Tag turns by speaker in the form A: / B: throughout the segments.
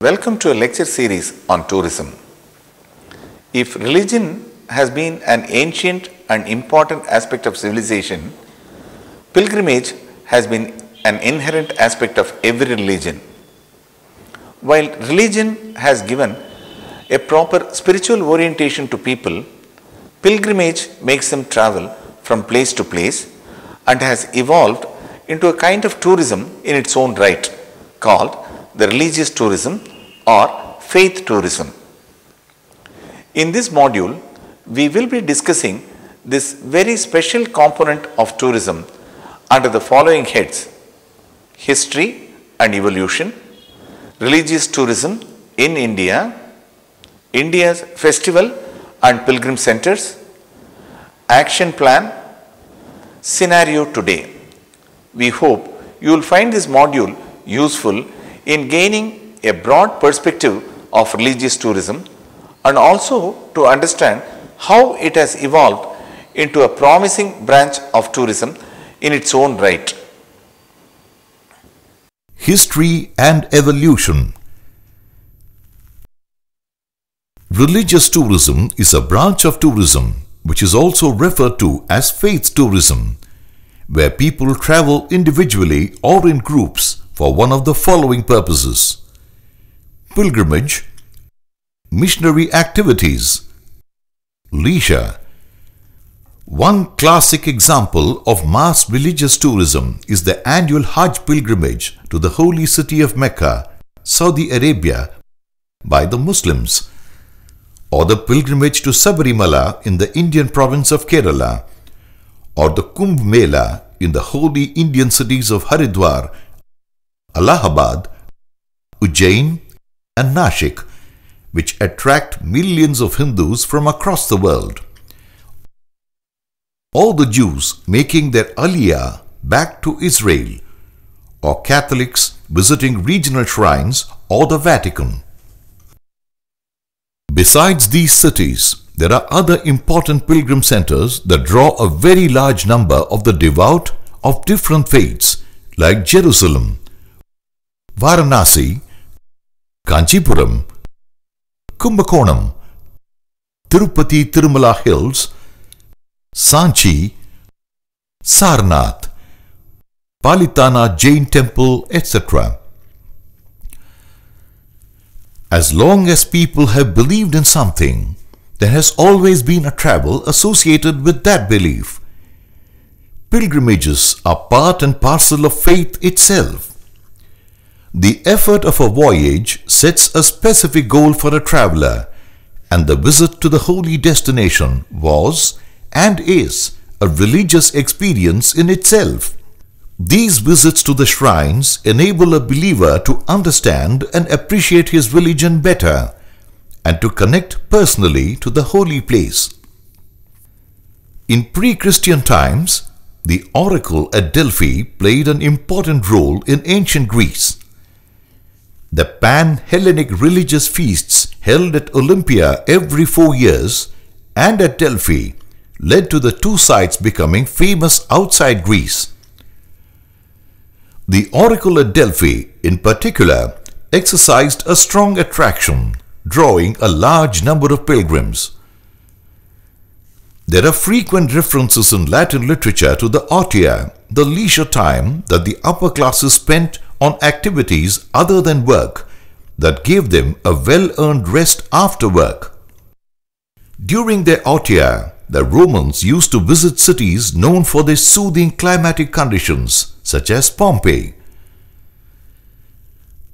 A: Welcome to a lecture series on tourism. If religion has been an ancient and important aspect of civilization, pilgrimage has been an inherent aspect of every religion. While religion has given a proper spiritual orientation to people, pilgrimage makes them travel from place to place and has evolved into a kind of tourism in its own right called the religious tourism or faith tourism. In this module, we will be discussing this very special component of tourism under the following heads History and Evolution, Religious Tourism in India, India's Festival and Pilgrim Centers, Action Plan, Scenario Today. We hope you will find this module useful in gaining a broad perspective of religious tourism and also to understand how it has evolved into a promising branch of tourism in its own right.
B: History and Evolution Religious tourism is a branch of tourism which is also referred to as faith tourism, where people travel individually or in groups for one of the following purposes pilgrimage, missionary activities, leisure. One classic example of mass religious tourism is the annual Hajj pilgrimage to the holy city of Mecca, Saudi Arabia, by the Muslims, or the pilgrimage to Sabarimala in the Indian province of Kerala, or the Kumbh Mela in the holy Indian cities of Haridwar, Allahabad, Ujjain, and Nashik, which attract millions of Hindus from across the world. All the Jews making their aliyah back to Israel, or Catholics visiting regional shrines or the Vatican. Besides these cities, there are other important pilgrim centers that draw a very large number of the devout of different faiths like Jerusalem, Varanasi, Kanchipuram, Kumbakonam, Tirupati Tirumala Hills, Sanchi, Sarnath, Palitana Jain Temple, etc. As long as people have believed in something, there has always been a travel associated with that belief. Pilgrimages are part and parcel of faith itself. The effort of a voyage sets a specific goal for a traveler, and the visit to the holy destination was and is a religious experience in itself. These visits to the shrines enable a believer to understand and appreciate his religion better and to connect personally to the holy place. In pre-Christian times, the oracle at Delphi played an important role in ancient Greece. The pan-Hellenic religious feasts held at Olympia every four years and at Delphi led to the two sites becoming famous outside Greece. The oracle at Delphi, in particular, exercised a strong attraction, drawing a large number of pilgrims. There are frequent references in Latin literature to the otia, the leisure time that the upper classes spent on activities other than work that gave them a well-earned rest after work. During their otia, the Romans used to visit cities known for their soothing climatic conditions, such as Pompeii.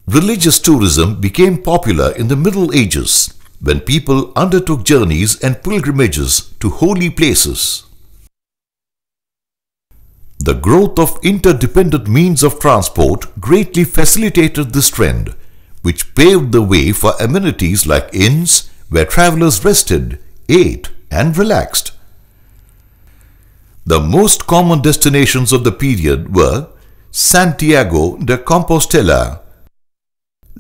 B: Religious tourism became popular in the Middle Ages when people undertook journeys and pilgrimages to holy places. The growth of interdependent means of transport greatly facilitated this trend, which paved the way for amenities like inns where travelers rested, ate and relaxed. The most common destinations of the period were Santiago de Compostela,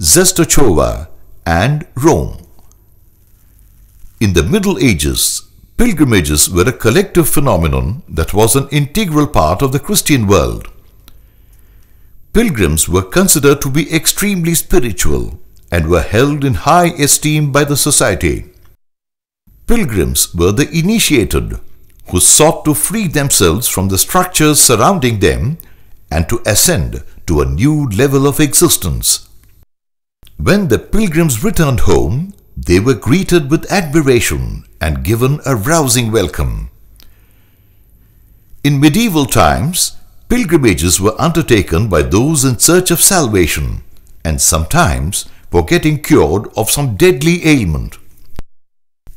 B: Czestochowa and Rome. In the Middle Ages, pilgrimages were a collective phenomenon that was an integral part of the Christian world. Pilgrims were considered to be extremely spiritual and were held in high esteem by the society. Pilgrims were the initiated who sought to free themselves from the structures surrounding them and to ascend to a new level of existence. When the pilgrims returned home, they were greeted with admiration and given a rousing welcome. In medieval times, pilgrimages were undertaken by those in search of salvation and sometimes for getting cured of some deadly ailment.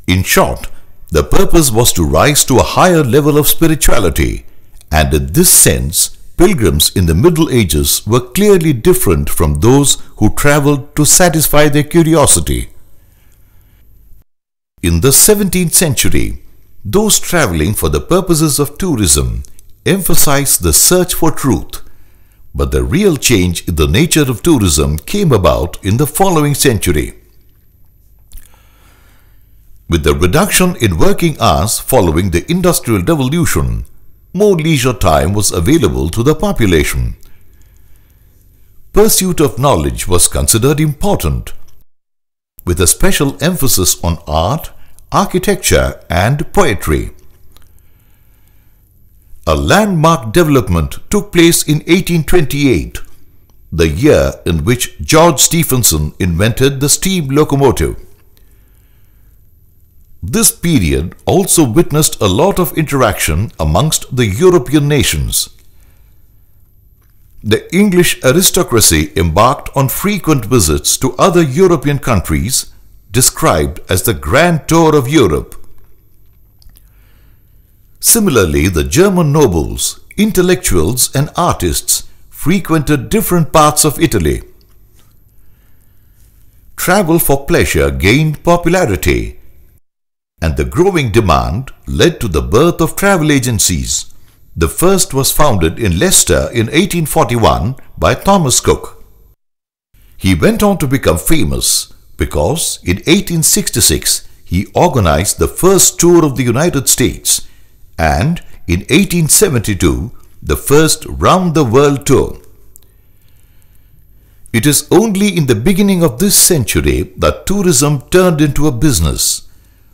B: In short, the purpose was to rise to a higher level of spirituality, and in this sense, pilgrims in the Middle Ages were clearly different from those who travelled to satisfy their curiosity. In the 17th century, those travelling for the purposes of tourism emphasized the search for truth, but the real change in the nature of tourism came about in the following century. With the reduction in working hours following the Industrial Revolution, more leisure time was available to the population. Pursuit of knowledge was considered important, with a special emphasis on art, architecture and poetry. A landmark development took place in 1828, the year in which George Stephenson invented the steam locomotive. This period also witnessed a lot of interaction amongst the European nations. The English aristocracy embarked on frequent visits to other European countries described as the Grand Tour of Europe. Similarly, the German nobles, intellectuals and artists frequented different parts of Italy. Travel for pleasure gained popularity and the growing demand led to the birth of travel agencies. The first was founded in Leicester in 1841 by Thomas Cook. He went on to become famous because in 1866 he organized the first tour of the United States and in 1872 the first round the world tour. It is only in the beginning of this century that tourism turned into a business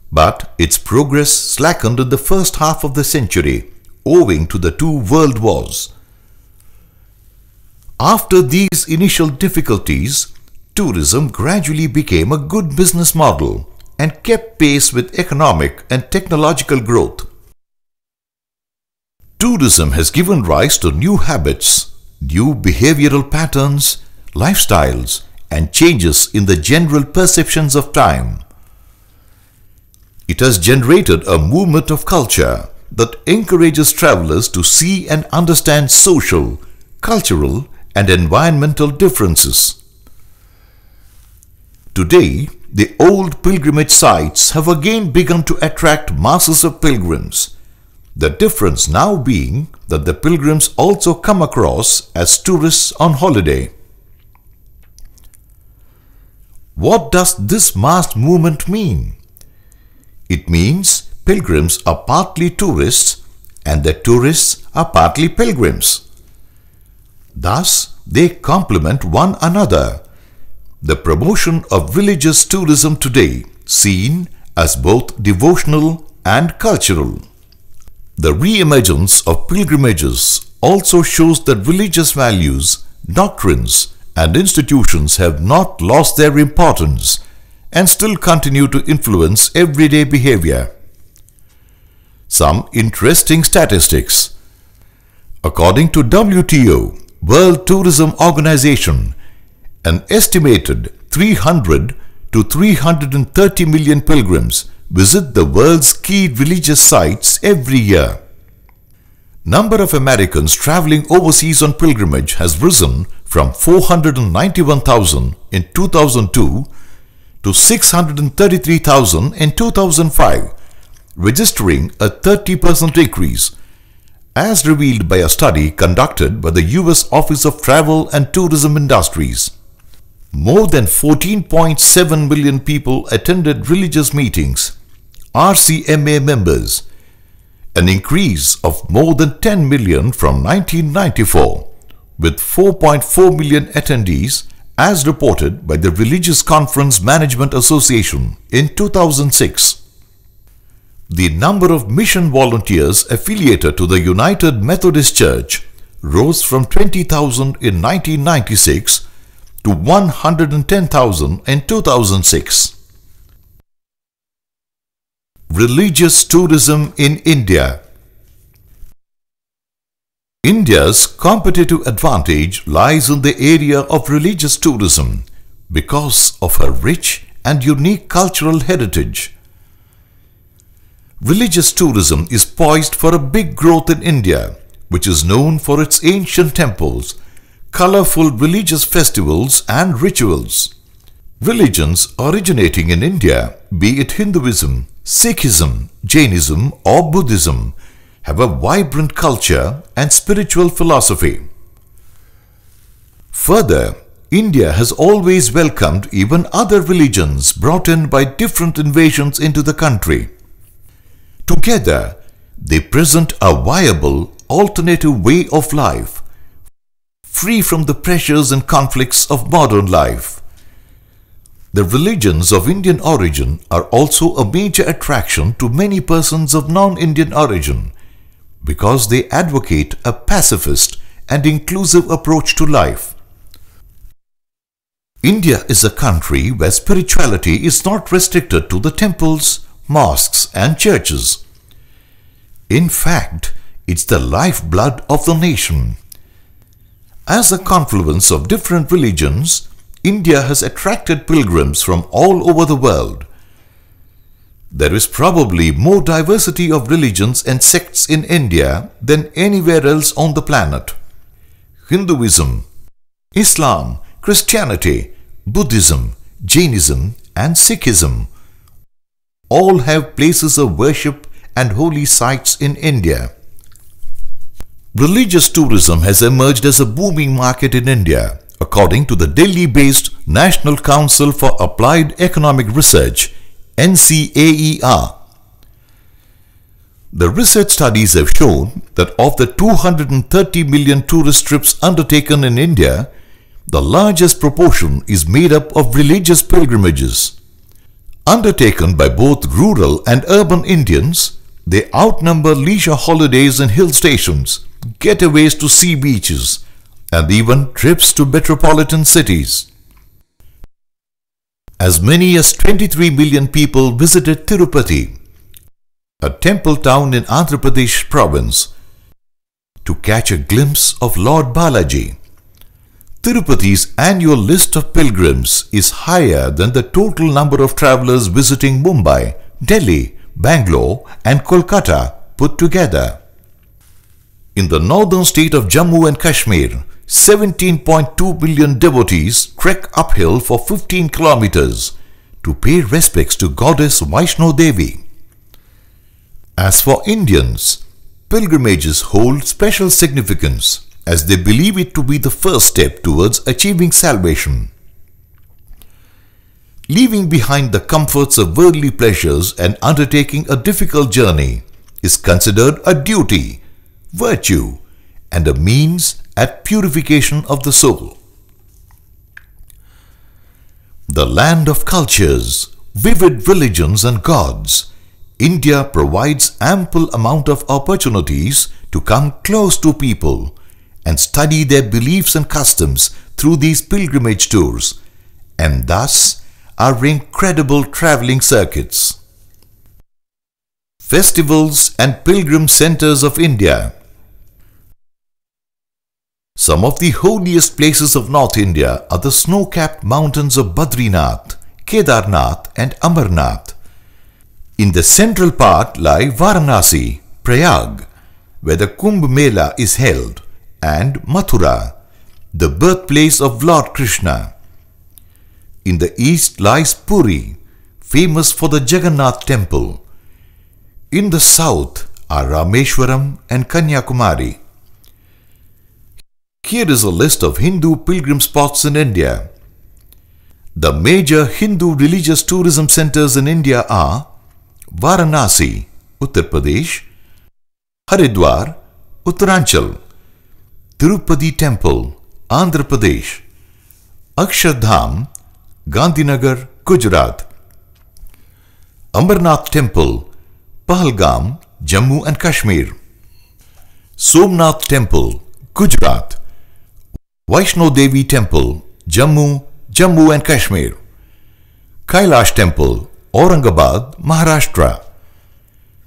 B: but its progress slackened in the first half of the century owing to the two world wars. After these initial difficulties, tourism gradually became a good business model and kept pace with economic and technological growth. Tourism has given rise to new habits, new behavioral patterns, lifestyles, and changes in the general perceptions of time. It has generated a movement of culture that encourages travelers to see and understand social, cultural and environmental differences. Today, the old pilgrimage sites have again begun to attract masses of pilgrims. The difference now being that the pilgrims also come across as tourists on holiday. What does this mass movement mean? It means pilgrims are partly tourists and the tourists are partly pilgrims. Thus, they complement one another. The promotion of religious tourism today seen as both devotional and cultural. The re-emergence of pilgrimages also shows that religious values, doctrines and institutions have not lost their importance and still continue to influence everyday behavior. Some interesting statistics. According to WTO, World Tourism Organization, an estimated 300 to 330 million pilgrims visit the world's key religious sites every year. Number of Americans traveling overseas on pilgrimage has risen from 491,000 in 2002 to 633,000 in 2005, registering a 30% increase, as revealed by a study conducted by the US Office of Travel and Tourism Industries. More than 14.7 million people attended religious meetings, RCMA members, an increase of more than 10 million from 1994, with 4.4 million attendees as reported by the Religious Conference Management Association in 2006. The number of mission volunteers affiliated to the United Methodist Church rose from 20,000 in 1996 to 110,000 in 2006. Religious tourism in India India's competitive advantage lies in the area of religious tourism because of her rich and unique cultural heritage. Religious tourism is poised for a big growth in India, which is known for its ancient temples, colorful religious festivals and rituals. Religions originating in India, be it Hinduism, Sikhism, Jainism or Buddhism, have a vibrant culture and spiritual philosophy. Further, India has always welcomed even other religions brought in by different invasions into the country. Together, they present a viable alternative way of life, free from the pressures and conflicts of modern life. The religions of Indian origin are also a major attraction to many persons of non-Indian origin because they advocate a pacifist and inclusive approach to life. India is a country where spirituality is not restricted to the temples, mosques and churches. In fact, it's the lifeblood of the nation. As a confluence of different religions, India has attracted pilgrims from all over the world. There is probably more diversity of religions and sects in India than anywhere else on the planet. Hinduism, Islam, Christianity, Buddhism, Jainism and Sikhism all have places of worship and holy sites in India. Religious tourism has emerged as a booming market in India, according to the Delhi-based National Council for Applied Economic Research NCAER. The research studies have shown that of the 230 million tourist trips undertaken in India, the largest proportion is made up of religious pilgrimages. Undertaken by both rural and urban Indians, they outnumber leisure holidays in hill stations, getaways to sea beaches, and even trips to metropolitan cities. As many as 23 million people visited Tirupati, a temple town in Andhra Pradesh province, to catch a glimpse of Lord Balaji. Tirupati's annual list of pilgrims is higher than the total number of travelers visiting Mumbai, Delhi, Bangalore and Kolkata put together. In the northern state of Jammu and Kashmir, 17.2 billion devotees trek uphill for 15 kilometers to pay respects to goddess Vaishno Devi. As for Indians, pilgrimages hold special significance as they believe it to be the first step towards achieving salvation. Leaving behind the comforts of worldly pleasures and undertaking a difficult journey is considered a duty, virtue, and a means at purification of the soul. The land of cultures, vivid religions and gods, India provides ample amount of opportunities to come close to people and study their beliefs and customs through these pilgrimage tours and thus are incredible traveling circuits. Festivals and Pilgrim Centers of India some of the holiest places of North India are the snow-capped mountains of Badrinath, Kedarnath and Amarnath. In the central part lie Varanasi, Prayag, where the Kumbh Mela is held, and Mathura, the birthplace of Lord Krishna. In the east lies Puri, famous for the Jagannath temple. In the south are Rameshwaram and Kanyakumari. Here is a list of Hindu pilgrim spots in India. The major Hindu religious tourism centers in India are Varanasi, Uttar Pradesh, Haridwar, Uttaranchal, Tirupati Temple, Andhra Pradesh, Akshardham, Gandhinagar, Gujarat. Amarnath Temple, Pahalgam, Jammu and Kashmir. Somnath Temple, Gujarat. Vaishno Devi Temple, Jammu, Jammu and Kashmir. Kailash Temple, Aurangabad, Maharashtra.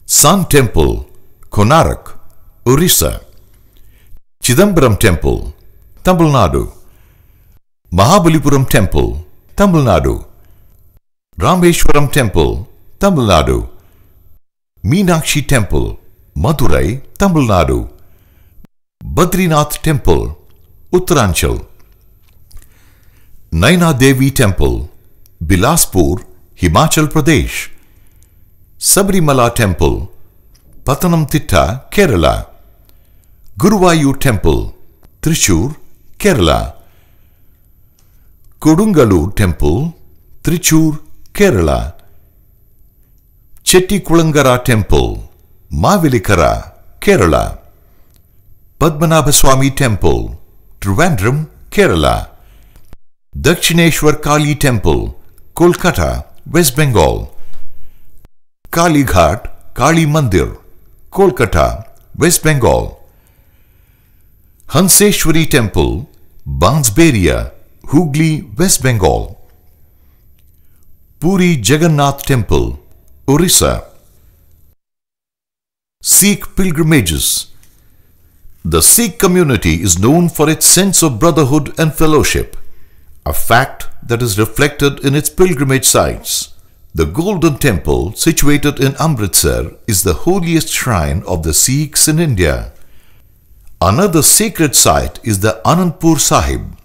B: Sun Temple, Konark, Orissa. Chidambaram Temple, Tamil Nadu. Mahabalipuram Temple, Tamil Nadu. Rameshwaram Temple, Tamil Nadu. Meenakshi Temple, Madurai, Tamil Nadu. Badrinath Temple, Uttaranchal. Naina Devi Temple, Bilaspur, Himachal Pradesh. Sabrimala Temple, Patanamthitta, Kerala. Guruvayur Temple, Trishur, Kerala. Kodungalur Temple, Trichur, Kerala. Chettikulangara Temple, Mavelikara, Kerala. Padmanabhaswamy Temple, Trivandrum, Kerala. Dakshineshwar Kali Temple, Kolkata, West Bengal. Kali Ghat, Kali Mandir, Kolkata, West Bengal. Hanseshwari Temple, Bansberia, Hooghly, West Bengal. Puri Jagannath Temple, Orissa. Sikh pilgrimages. The Sikh community is known for its sense of brotherhood and fellowship, a fact that is reflected in its pilgrimage sites. The Golden Temple, situated in Amritsar, is the holiest shrine of the Sikhs in India. Another sacred site is the Anandpur Sahib,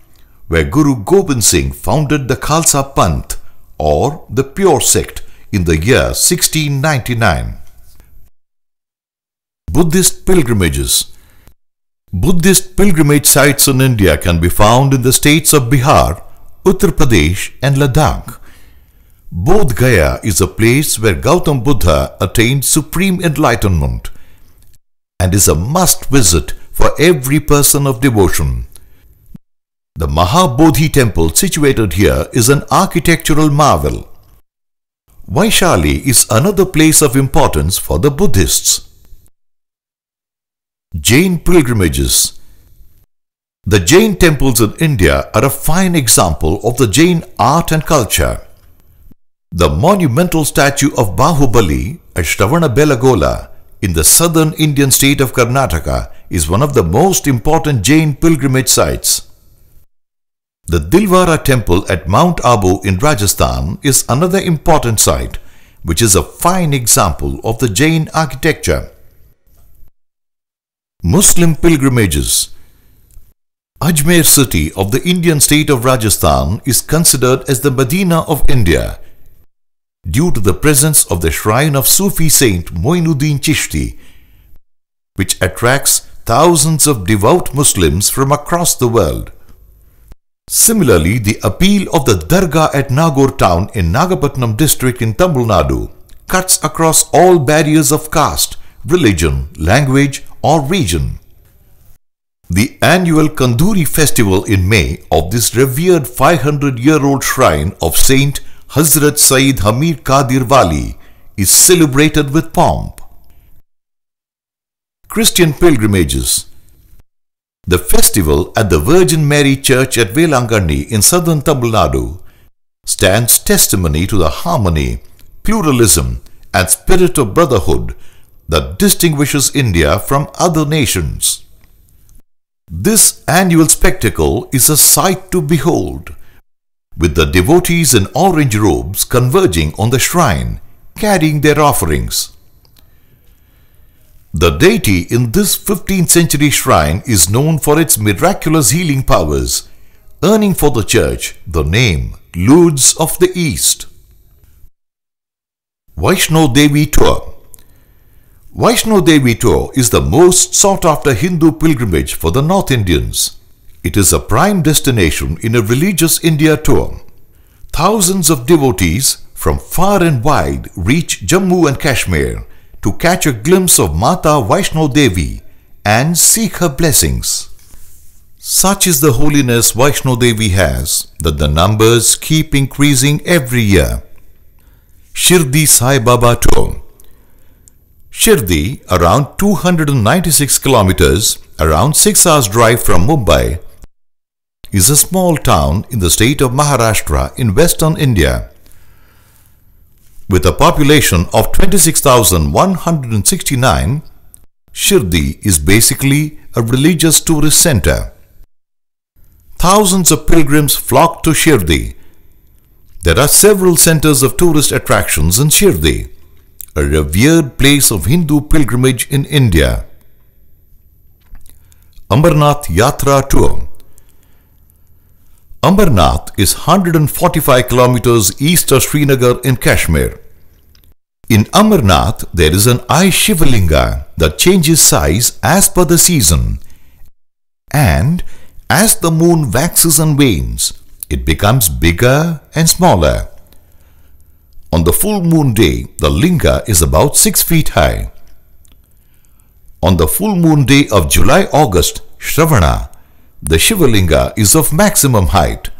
B: where Guru Gobind Singh founded the Khalsa Panth or the Pure Sect in the year 1699. Buddhist pilgrimages Buddhist pilgrimage sites in India can be found in the states of Bihar, Uttar Pradesh and Ladakh. Bodh Gaya is a place where Gautam Buddha attained supreme enlightenment and is a must visit for every person of devotion. The Mahabodhi temple situated here is an architectural marvel. Vaishali is another place of importance for the Buddhists. Jain pilgrimages The Jain temples in India are a fine example of the Jain art and culture. The monumental statue of Bahubali at Shravana Belagola in the southern Indian state of Karnataka is one of the most important Jain pilgrimage sites. The Dilwara temple at Mount Abu in Rajasthan is another important site which is a fine example of the Jain architecture. Muslim pilgrimages Ajmer city of the Indian state of Rajasthan is considered as the Medina of India due to the presence of the shrine of Sufi saint Moinuddin Chishti which attracts thousands of devout Muslims from across the world. Similarly, the appeal of the Dargah at Nagore town in Nagapattinam district in Tamil Nadu cuts across all barriers of caste, religion, language or region. The annual Kanduri festival in May of this revered 500-year-old shrine of Saint Hazrat Sayyid Hamid Qadir Wali is celebrated with pomp. Christian pilgrimages The festival at the Virgin Mary Church at Velangani in southern Tamil Nadu stands testimony to the harmony, pluralism and spirit of brotherhood that distinguishes India from other nations. This annual spectacle is a sight to behold, with the devotees in orange robes converging on the shrine, carrying their offerings. The deity in this 15th century shrine is known for its miraculous healing powers, earning for the church the name Lourdes of the East. Vaishno Devi Tour Vaishno Devi Tour is the most sought after Hindu pilgrimage for the North Indians. It is a prime destination in a religious India tour. Thousands of devotees from far and wide reach Jammu and Kashmir to catch a glimpse of Mata Vaishno Devi and seek her blessings. Such is the holiness Vaishno Devi has that the numbers keep increasing every year. Shirdi Sai Baba Tomb Shirdi, around 296 kilometers, around 6 hours drive from Mumbai, is a small town in the state of Maharashtra in western India. With a population of 26,169, Shirdi is basically a religious tourist center. Thousands of pilgrims flock to Shirdi. There are several centers of tourist attractions in Shirdi, a revered place of Hindu pilgrimage in India. Amarnath Yatra Tour Amarnath is 145 kilometers east of Srinagar in Kashmir. In Amarnath, there is an ice Shivalinga that changes size as per the season. And as the moon waxes and wanes, it becomes bigger and smaller. On the full moon day, the linga is about 6 feet high. On the full moon day of July-August, Shravana, the Shivalinga is of maximum height.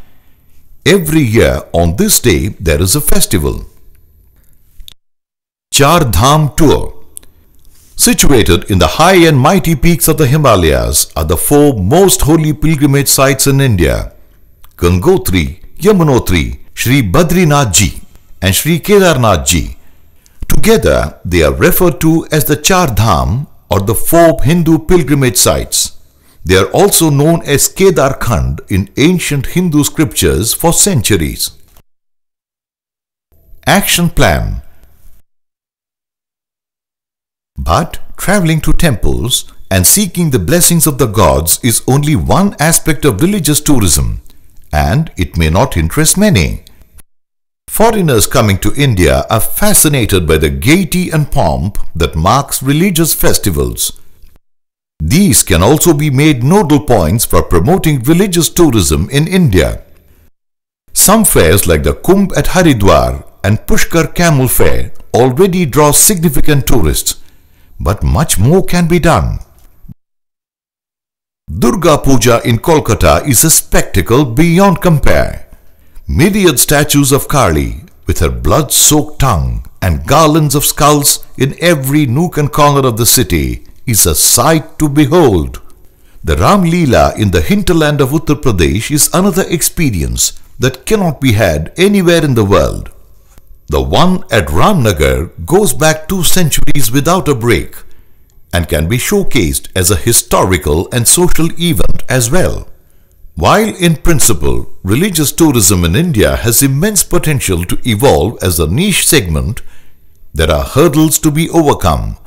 B: Every year on this day there is a festival. Char Dham Tour Situated in the high and mighty peaks of the Himalayas are the four most holy pilgrimage sites in India. Gangotri, Yamunotri, Sri Badrinath Ji and Sri Kedarnath Ji. Together they are referred to as the Char Dham or the four Hindu pilgrimage sites. They are also known as Kedarkhand in ancient Hindu scriptures for centuries. Action Plan But traveling to temples and seeking the blessings of the gods is only one aspect of religious tourism and it may not interest many. Foreigners coming to India are fascinated by the gaiety and pomp that marks religious festivals these can also be made nodal points for promoting religious tourism in India. Some fairs like the Kumbh at Haridwar and Pushkar Camel Fair already draw significant tourists, but much more can be done. Durga Puja in Kolkata is a spectacle beyond compare. Myriad statues of Kali with her blood-soaked tongue and garlands of skulls in every nook and corner of the city is a sight to behold. The Ram Leela in the hinterland of Uttar Pradesh is another experience that cannot be had anywhere in the world. The one at Ramnagar goes back two centuries without a break and can be showcased as a historical and social event as well. While in principle, religious tourism in India has immense potential to evolve as a niche segment, there are hurdles to be overcome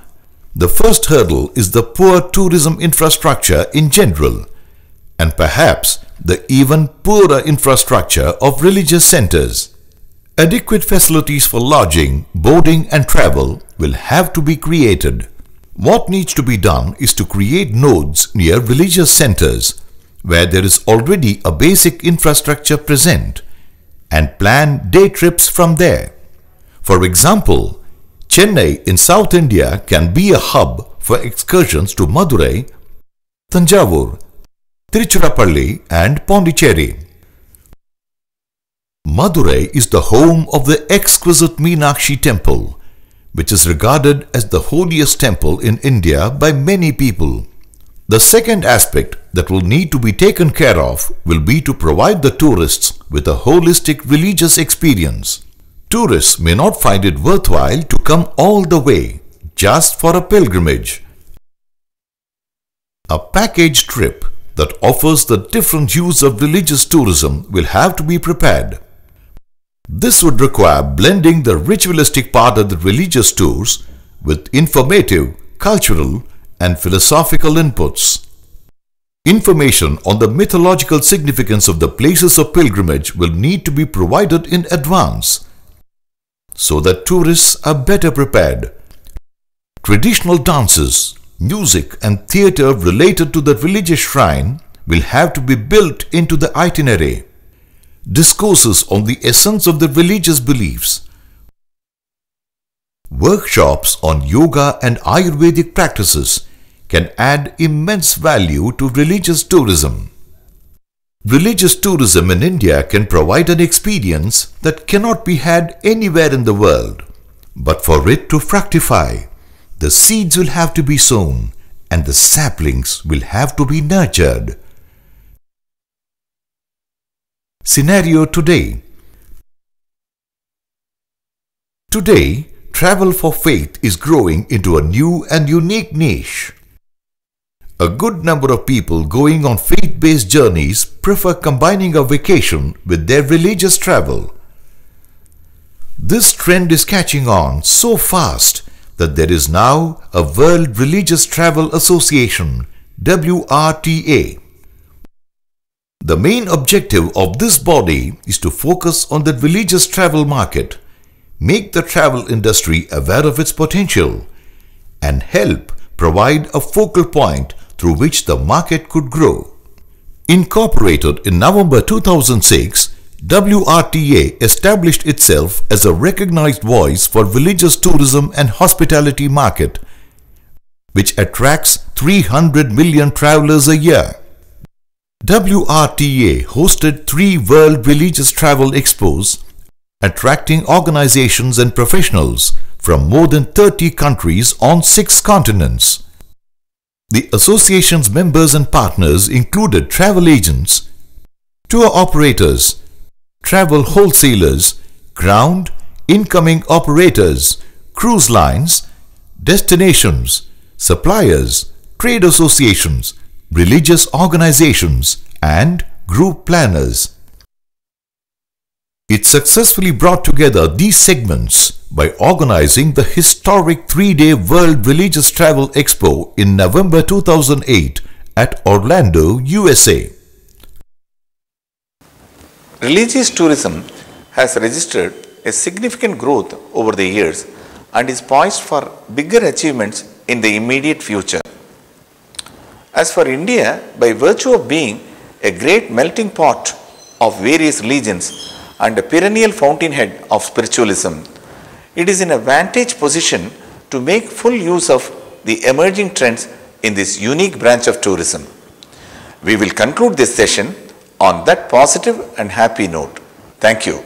B: the first hurdle is the poor tourism infrastructure in general and perhaps the even poorer infrastructure of religious centers. Adequate facilities for lodging, boarding and travel will have to be created. What needs to be done is to create nodes near religious centers where there is already a basic infrastructure present and plan day trips from there. For example, Chennai in South India can be a hub for excursions to Madurai, Tanjavur, Tiruchirappalli and Pondicherry. Madurai is the home of the exquisite Meenakshi temple, which is regarded as the holiest temple in India by many people. The second aspect that will need to be taken care of will be to provide the tourists with a holistic religious experience. Tourists may not find it worthwhile to come all the way just for a pilgrimage. A package trip that offers the different use of religious tourism will have to be prepared. This would require blending the ritualistic part of the religious tours with informative, cultural and philosophical inputs. Information on the mythological significance of the places of pilgrimage will need to be provided in advance so that tourists are better prepared. Traditional dances, music and theatre related to the religious shrine will have to be built into the itinerary. Discourses on the essence of the religious beliefs. Workshops on yoga and Ayurvedic practices can add immense value to religious tourism. Religious tourism in India can provide an experience that cannot be had anywhere in the world. But for it to fructify, the seeds will have to be sown and the saplings will have to be nurtured. Scenario today Today, travel for faith is growing into a new and unique niche. A good number of people going on faith-based journeys prefer combining a vacation with their religious travel. This trend is catching on so fast that there is now a World Religious Travel Association WRTA. The main objective of this body is to focus on the religious travel market make the travel industry aware of its potential, and help provide a focal point through which the market could grow. Incorporated in November 2006, WRTA established itself as a recognized voice for religious tourism and hospitality market, which attracts 300 million travelers a year. WRTA hosted three World Religious Travel Expos attracting organizations and professionals from more than 30 countries on six continents. The association's members and partners included travel agents, tour operators, travel wholesalers, ground, incoming operators, cruise lines, destinations, suppliers, trade associations, religious organizations, and group planners. It successfully brought together these segments by organizing the historic three-day World Religious Travel Expo in November 2008 at Orlando, USA.
A: Religious tourism has registered a significant growth over the years and is poised for bigger achievements in the immediate future. As for India, by virtue of being a great melting pot of various religions and a perennial fountainhead of spiritualism, it is in a vantage position to make full use of the emerging trends in this unique branch of tourism. We will conclude this session on that positive and happy note. Thank you.